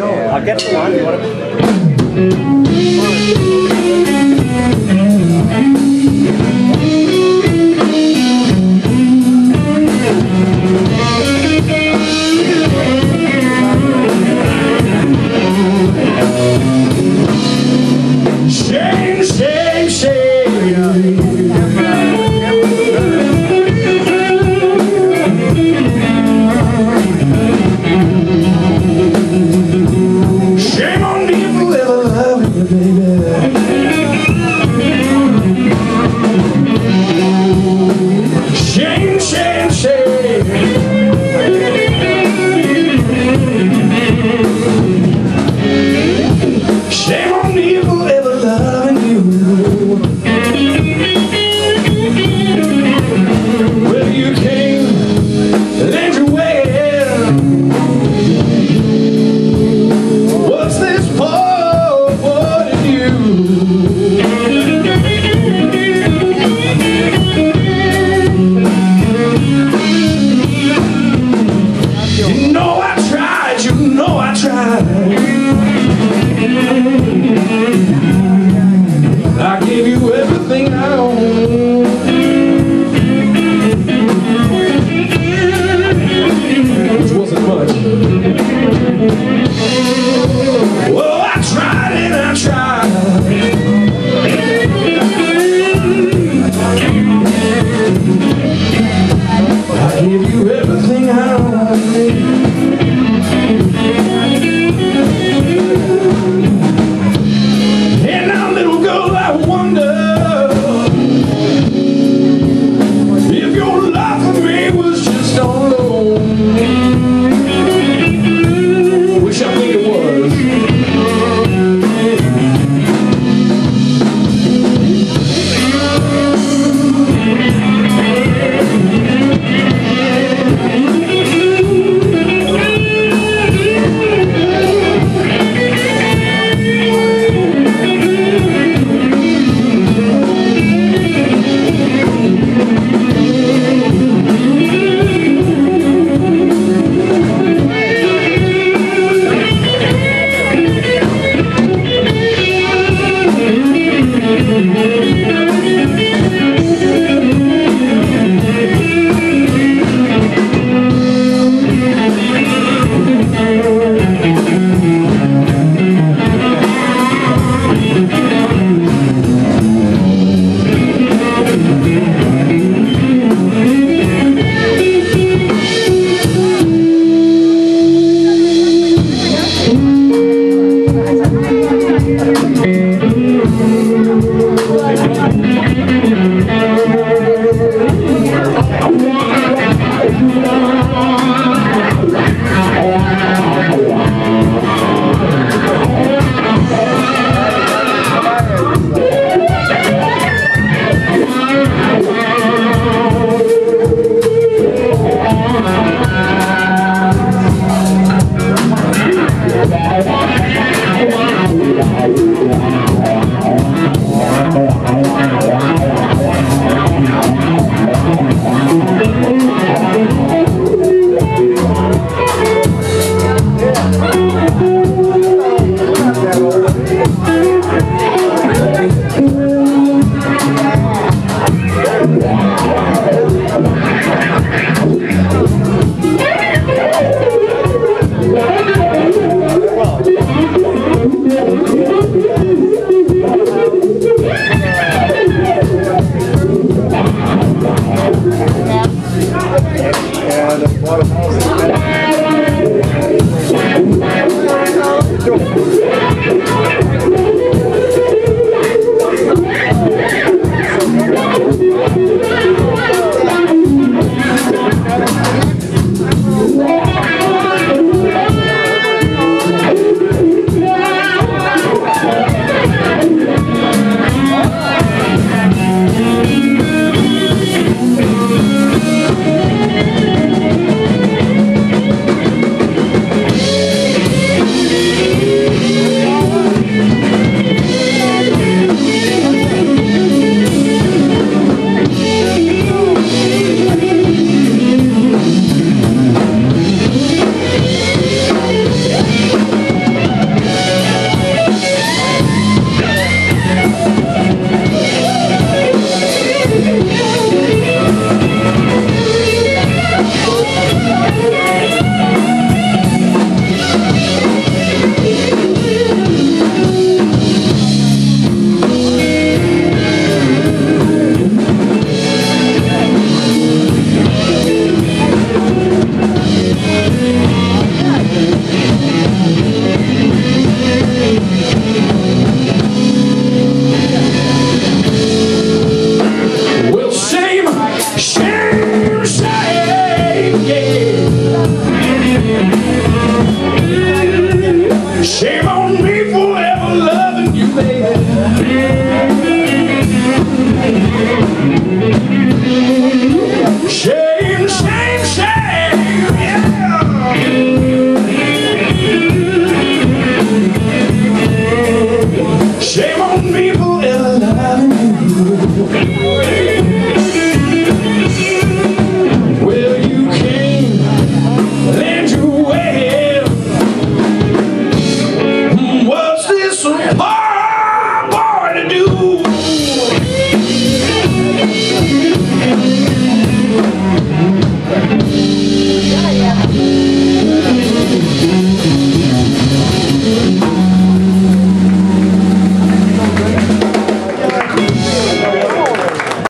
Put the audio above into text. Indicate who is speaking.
Speaker 1: I'll get one. You want
Speaker 2: to... I tried. I gave you everything I own. And I bought a house